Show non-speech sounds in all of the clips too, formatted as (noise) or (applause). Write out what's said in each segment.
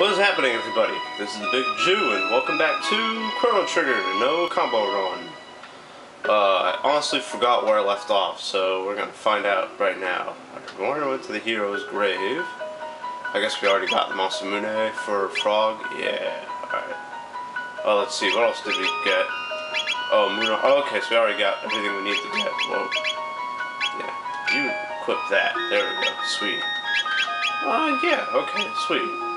What is happening, everybody? This is the Big Jew, and welcome back to Chrono Trigger, no combo run. Uh, I honestly forgot where I left off, so we're gonna find out right now. We're went to the hero's grave. I guess we already got the Masamune for Frog. Yeah, alright. Oh, let's see, what else did we get? Oh, Moon. Oh, okay, so we already got everything we need to get. Whoa. Yeah, you equip that. There we go. Sweet. Uh, yeah, okay, sweet.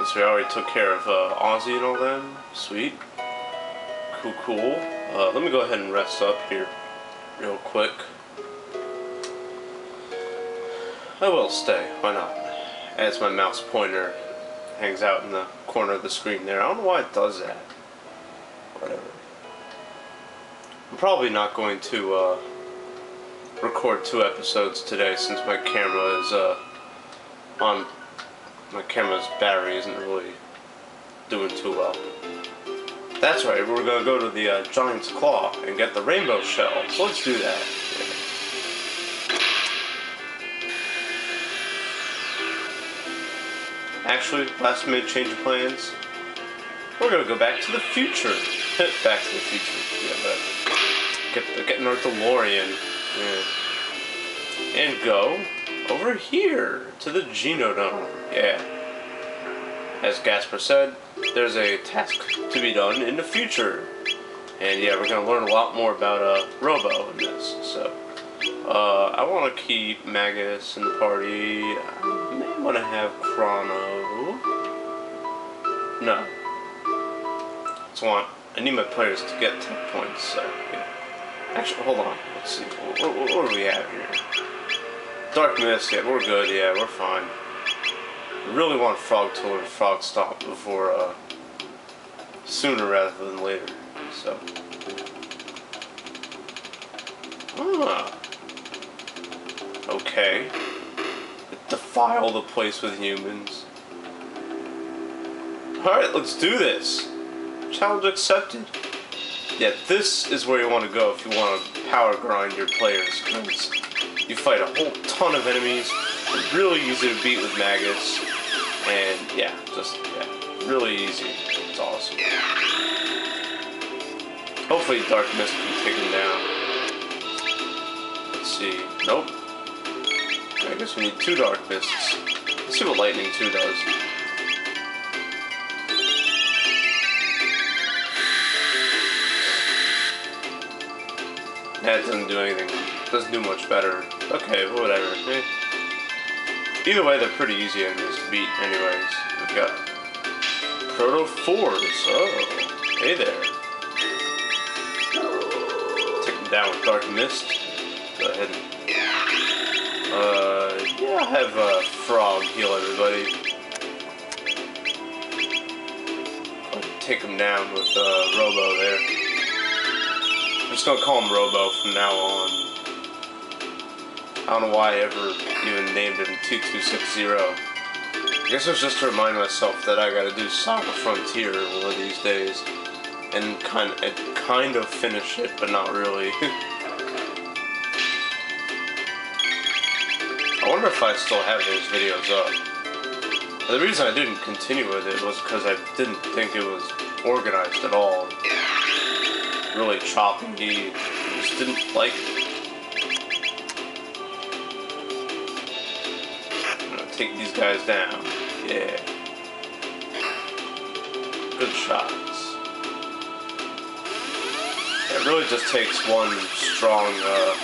Guess we already took care of uh, Ozzy and all them. Sweet. Cool, cool. Uh, let me go ahead and rest up here real quick. I will stay. Why not? As my mouse pointer hangs out in the corner of the screen there. I don't know why it does that. Whatever. I'm probably not going to uh, record two episodes today since my camera is uh, on. My camera's battery isn't really doing too well. That's right, we're gonna go to the uh, Giant's Claw and get the Rainbow Shell. So let's do that. Actually, last minute change of plans. We're gonna go back to the future. (laughs) back to the future. Yeah, but get getting our DeLorean. Yeah. And go over here to the Genodome. Yeah. As Gaspar said, there's a task to be done in the future. And yeah, we're gonna learn a lot more about uh, Robo in this. So, uh, I want to keep Magus in the party. I may want to have Chrono. No. Just want. I need my players to get 10 points. So, yeah. Actually, hold on. Let's see. What, what, what do we have here? Dark Mist. Yeah, we're good. Yeah, we're fine. I really want Frog to learn Frog Stomp before, uh, sooner rather than later. So. Ah. Okay. Defile the place with humans. Alright, let's do this. Challenge accepted. Yeah, this is where you want to go if you want to power grind your players. Cause you fight a whole ton of enemies. Really easy to beat with Magus. And yeah, just yeah, really easy. It's awesome. Hopefully Dark Mist can take him down. Let's see. Nope. I guess we need two Dark Mists. Let's see what Lightning 2 does. That doesn't do anything. Doesn't do much better. Okay, whatever. Eh. Either way, they're pretty easy enemies to beat anyways. We've got Proto Force. Oh, hey there. Take them down with Dark Mist. Go ahead and... Uh, yeah, I'll have uh, Frog heal everybody. Take him down with uh, Robo there. I'm just gonna call him Robo from now on. I don't know why I ever even named him 2260. I guess it was just to remind myself that I gotta do Saga Frontier one of these days. And kind of, kind of finish it, but not really. (laughs) I wonder if I still have those videos up. The reason I didn't continue with it was because I didn't think it was organized at all. Really choppy. Just didn't like it. Take these guys down. Yeah. Good shots. It really just takes one strong uh,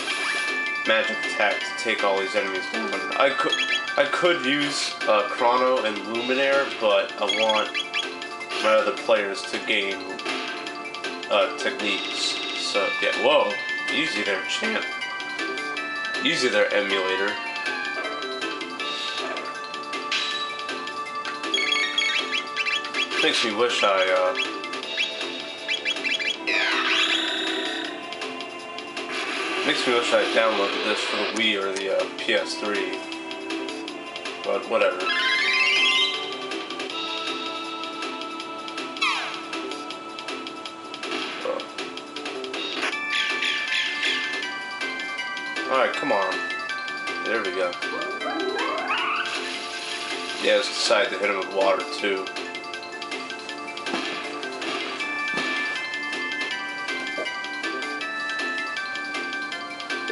magic attack to take all these enemies down. I could, I could use uh, Chrono and Luminaire, but I want my other players to gain uh, techniques. So yeah, whoa, easy there, champ. Easy there, emulator. Makes me wish I, uh... Makes me wish I downloaded this for the Wii or the uh, PS3. But whatever. Alright, come on. There we go. Yeah, let's decide to hit him with Water 2.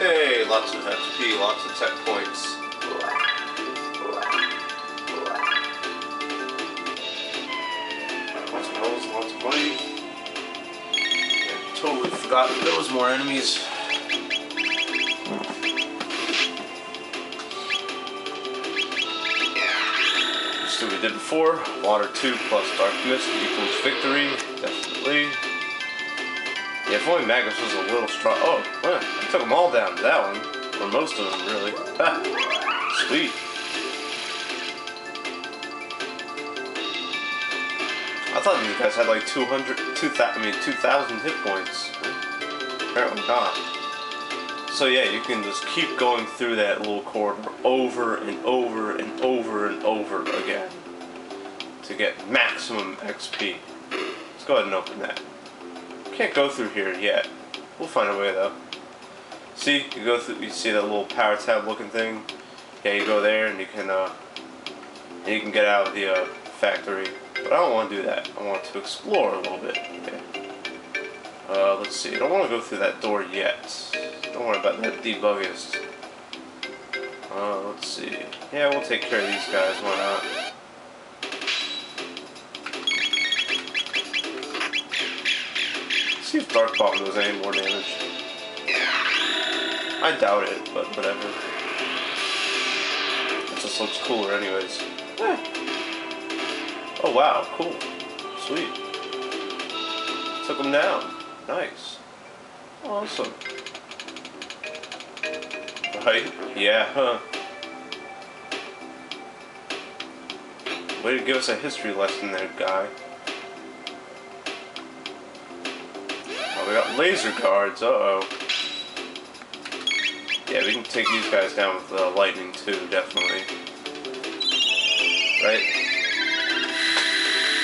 Yay, lots of XP, lots of tech points. Lots of rolls, lots of money. Yeah, totally forgot there was more enemies. Just do what we did before. Water 2 plus Dark Mist equals victory. Definitely. Yeah, if only Magus was a little strong. Oh, well, I took them all down. That one. Or most of them, really. Sweet. I thought these guys had like 200, 2000, I mean 2,000 hit points. Apparently not. So yeah, you can just keep going through that little corridor over and over and over and over again to get maximum XP. Let's go ahead and open that. Can't go through here yet. We'll find a way though. See, you go through. You see that little power tab looking thing. Yeah, you go there and you can uh, and you can get out of the uh, factory. But I don't want to do that. I want to explore a little bit. Okay. Uh, let's see. I don't want to go through that door yet. Don't worry about that Debuggest. Uh, let's see. Yeah, we'll take care of these guys. Why not? See if Dark Bomb does any more damage. I doubt it, but whatever. It just looks cooler anyways. Eh. Oh wow, cool. Sweet. Took him down. Nice. Awesome. Right? Yeah, huh? Way to give us a history lesson there, guy. We got laser guards, uh-oh. Yeah, we can take these guys down with uh, Lightning 2, definitely. Right?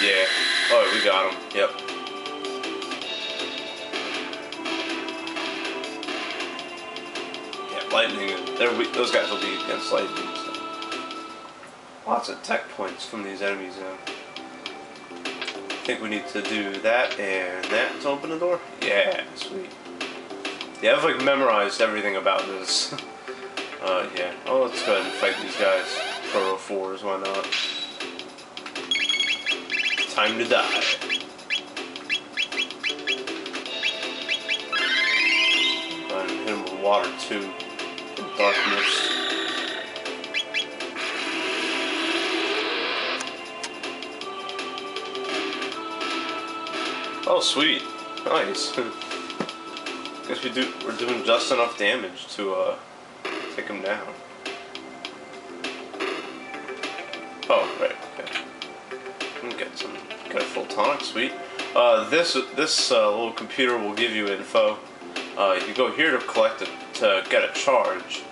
Yeah. Oh, we got them. Yep. Yeah, lightning. Those guys will be against lightning. So. Lots of tech points from these enemies now. I think we need to do that and that to open the door. Yeah, sweet. Yeah, I've like memorized everything about this. (laughs) uh, yeah. Oh, let's go ahead and fight these guys. Pro 4s, why not? Time to die. And hit him with Water 2. Darkness. Oh, sweet. Nice. Guess we do. We're doing just enough damage to uh, take him down. Oh, right. Okay. Me get some. Get a full tonic. Sweet. Uh, this this uh, little computer will give you info. Uh, you go here to collect it to get a charge,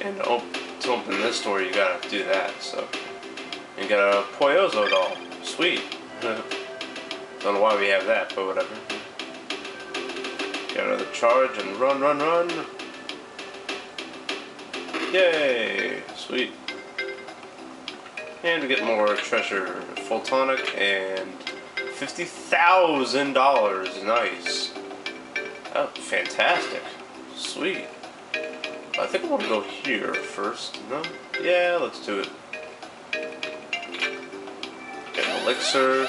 and to, op to open this door, you gotta do that. So, and get a Poyozo doll. Sweet. (laughs) Don't know why we have that, but whatever. Get another charge and run, run, run. Yay! Sweet. And we get more treasure. Full tonic and $50,000. Nice. Oh, fantastic. Sweet. I think I want to go here first. No? Yeah, let's do it. Get an elixir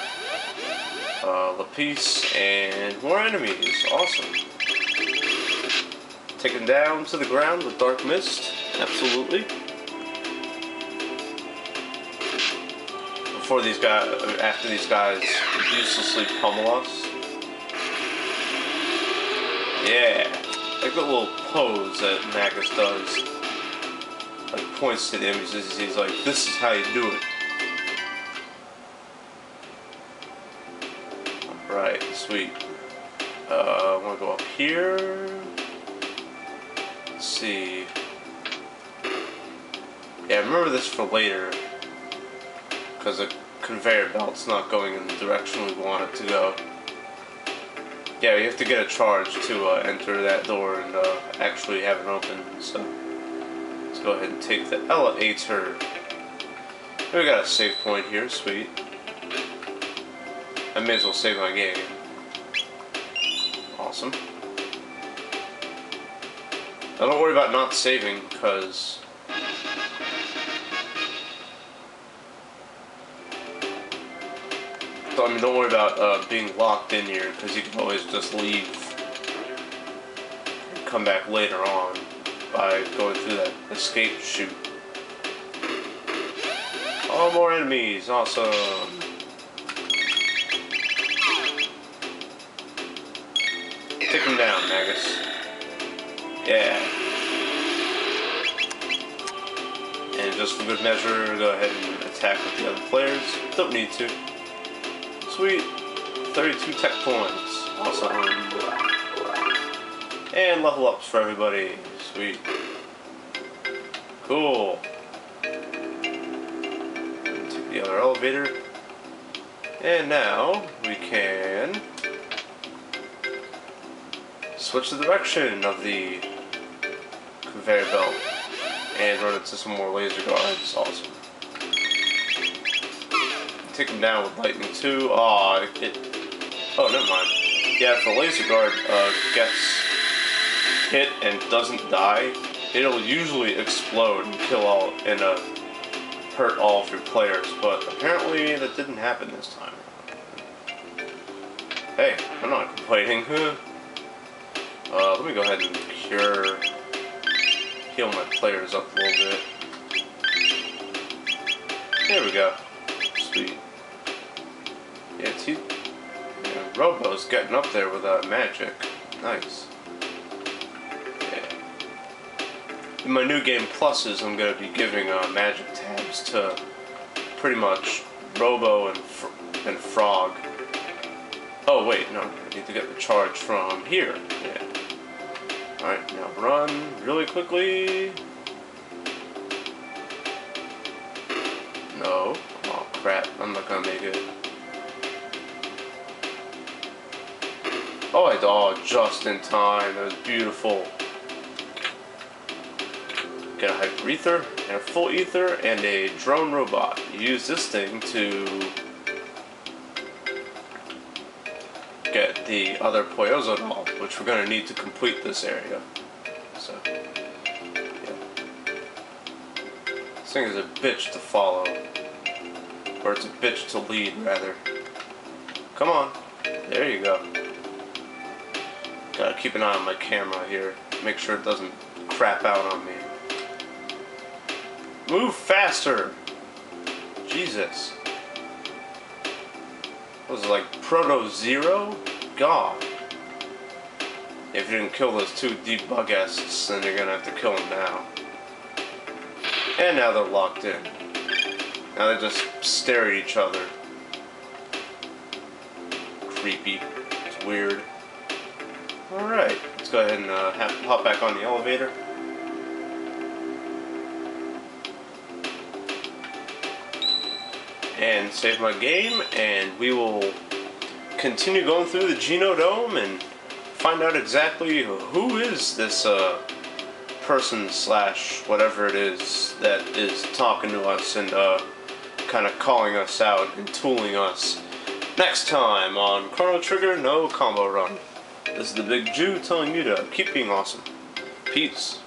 uh, Lapis, and more enemies. Awesome. Taken down to the ground with Dark Mist. Absolutely. Before these guys, after these guys uselessly pummel us. Yeah. Like the little pose that Magus does. Like points to the enemies. He's like, this is how you do it. Sweet. Uh, I want to go up here. Let's see. Yeah, remember this for later. Because the conveyor belt's not going in the direction we want it to go. Yeah, you have to get a charge to uh, enter that door and uh, actually have it open. So let's go ahead and take the elevator. We got a save point here, sweet. I may as well save my game. Awesome. Now don't worry about not saving, because... I mean, don't worry about uh, being locked in here, because you can always just leave and come back later on by going through that escape chute. Oh, more enemies, awesome. Take him down, Magus. Yeah. And just for good measure, go ahead and attack with the other players. Don't need to. Sweet. 32 tech points. Awesome. And level ups for everybody. Sweet. Cool. Take the other elevator. And now we can switch the direction of the conveyor belt and run into some more laser guards. Awesome. Take them down with Lightning 2. Aw, oh, it. Oh, never mind. Yeah, if the laser guard uh, gets hit and doesn't die, it'll usually explode and kill all and uh, hurt all of your players. But apparently that didn't happen this time. Hey, I'm not complaining. (laughs) Uh, let me go ahead and cure, heal my players up a little bit. There we go. Sweet. Yeah, T yeah, Robo's getting up there with uh, magic. Nice. Yeah. In my new game pluses, I'm going to be giving uh, magic tabs to pretty much Robo and, Fr and Frog. Oh wait, no, I need to get the charge from here. Yeah. Alright, now run really quickly. No. Oh crap, I'm not gonna make it. Oh, I oh, just in time. That was beautiful. Get a hyper ether and a full ether and a drone robot. use this thing to the other Poyozo doll, which we're going to need to complete this area. So, yeah. This thing is a bitch to follow. Or it's a bitch to lead, rather. Come on. There you go. Gotta keep an eye on my camera here. Make sure it doesn't crap out on me. Move faster! Jesus was it like Proto Zero? God. If you didn't kill those two deep then you're gonna have to kill them now. And now they're locked in. Now they just stare at each other. Creepy. It's weird. Alright, let's go ahead and uh, hop back on the elevator. and save my game and we will continue going through the Genodome and find out exactly who is this uh, person slash whatever it is that is talking to us and uh, kind of calling us out and tooling us. Next time on Chrono Trigger No Combo Run. This is the Big Jew telling you to keep being awesome. Peace.